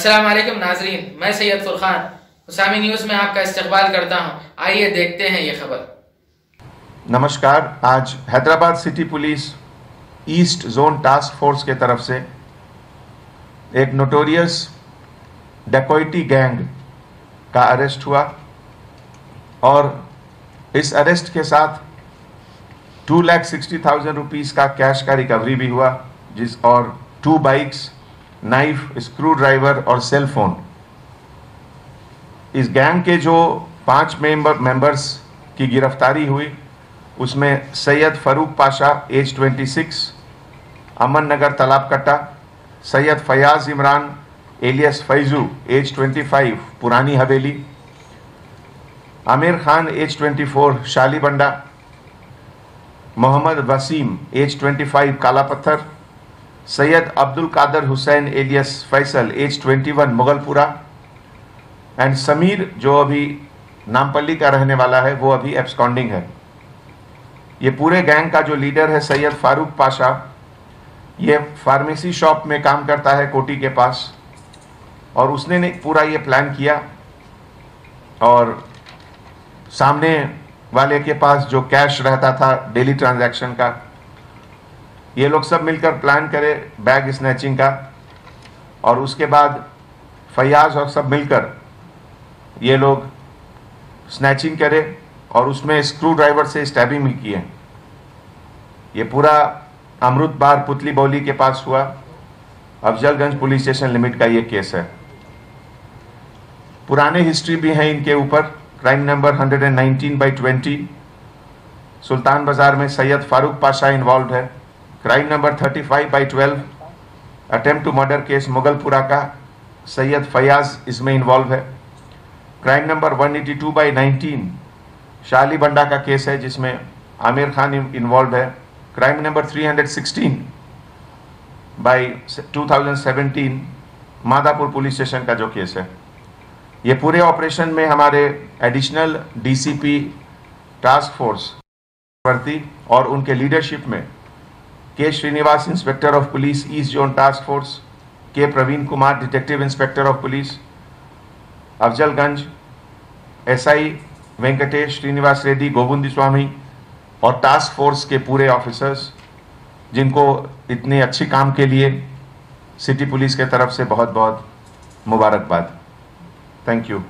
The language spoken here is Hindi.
वालेकुम नाजरीन, मैं सैयद फुरखान, उसामी न्यूज़ में आपका इस्तकबाल करता हूँ। आइए देखते हैं ये खबर। नमस्कार, आज Hyderabad city police east zone task force के तरफ़ से एक नोटोरियस डेकोइटी गैंग का अरेस्ट हुआ और इस अरेस्ट के साथ two lakh sixty thousand rupees का कैश का रिकवरी भी हुआ, जिस और two bikes knife screw driver और सेल फ़ोन इस गैंग के जो पाँच मेंबर मेंबर्स की गिरफ्तारी हुई, उसमें Syed Farooq Pasha age 26 Aman Nagar, Talab Katta, Syed Fayaz Imran, alias Faizu age 25 Purani Haveli, Aamir Khan age 24 शाली बंडा, Mohammed Wasim age 25 Kala Patthar Syed Abdul Kadar Hussain alias Faisal age 21 Mughalpura. And Sameer, जो अभी नामपल्ली का रहने वाला है, वो अभी एब्सकॉन्डिंग है। ये पूरे गैंग का जो लीडर है, सैयद फारूक पाशा, ये फार्मेसी शॉप में काम करता है कोटी के पास, और उसने ने पूरा ये प्लान किया। और सामने वाले के पास जो कैश रहता था डेली ट्रांजैक्शन का ये लोग सब मिलकर प्लान करे बैग स्नैचिंग का। और उसके बाद फयाज और सब मिलकर ये लोग स्नैचिंग करे और उसमें स्क्रू ड्राइवर से स्टैबिंग भी किए। ये पूरा अमृत बार पुतली बौली के पास हुआ। अफजलगंज पुलिस स्टेशन लिमिट का ये केस है। पुराने हिस्ट्री भी हैं इनके ऊपर। Crime number 119 by 20 Sultan Bazar में सैयद फारूक पाशा इन्वॉल्व है। Crime number 35 by 12 attempt to murder case Mughalpura का सैयद फयाज इसमें इन्वॉल्व है क्राइम नंबर 182 बाई 19 शाली बंडा का केस है जिसमें आमिर खान इन्वॉल्व है crime number 316 by 2017 Madhapur police station का जो केस है ये पूरे ऑपरेशन में हमारे एडिशनल डीसीपी टास्क फोर्स भर्ती और उनके लीडरशिप में K Srinivas inspector of police east zone task force K Praveen Kumar detective inspector of police Afzalgunj SI Venkatesh Srinivas Reddy Govind Swamy और टास्क फोर्स के पूरे ऑफिसर्स जिनको इतने अच्छे काम के लिए सिटी पुलिस के तरफ़ से बहुत बहुत मुबारकबाद। Thank you